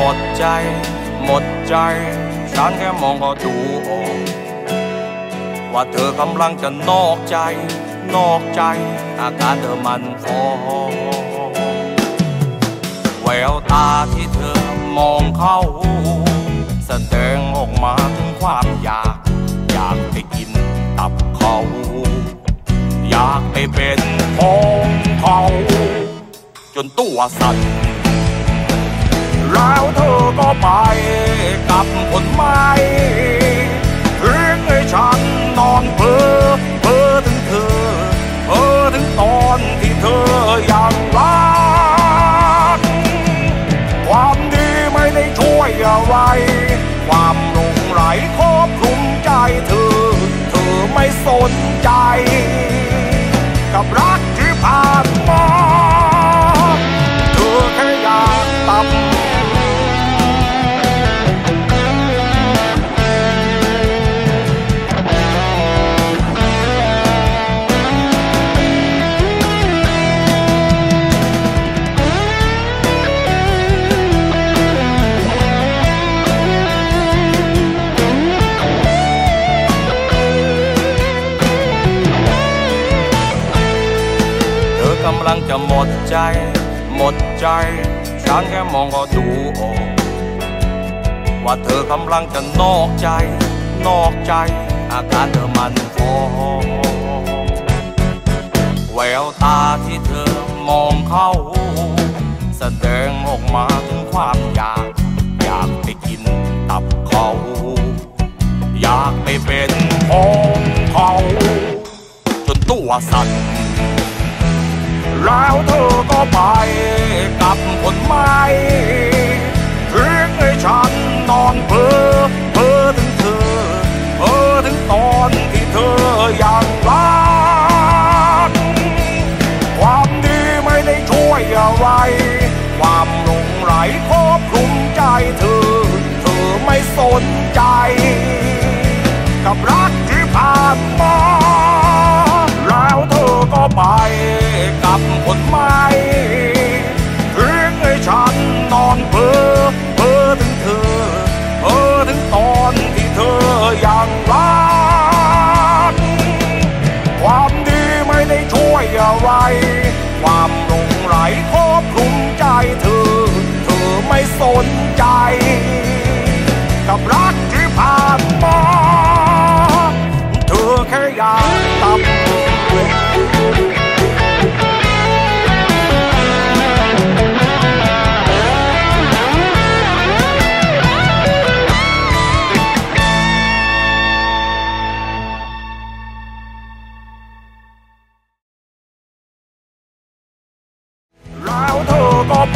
หมดใจ ฉันแค่มองก็ดูออก ว่าเธอกำลังจะนอกใจ นอกใจ อาการเธอมันฟ้องแววตาที่เธอมองเข้า แสดงออกมาถึงความอยาก อยากไปกินตับเขา อยากไปเป็นของเขา จนตัวสั่น แล้วเธอก็ไปกับคนใหม่ กำลังจะหมดใจ หมดใจ ฉันแค่มองก็ดูออก ว่าเธอกำลังจะนอกใจ นอกใจ อาการเธอมันฟ้องแววตาที่เธอมองเข้า แสดงออกมาถึงความอยาก อยากไปกินตับเขา อยากไปเป็นของเขา จนตัวสั่น แล้วเธอก็ไปกับคนใหม้ทิ้งให้ฉันนอนเพ้อเพ้อถึงเธอเพ้อถึงตอนที่เธอยัง ความหลงไหลครอบคลุมใจเธอ เธอไม่สนใจ กับรัก Có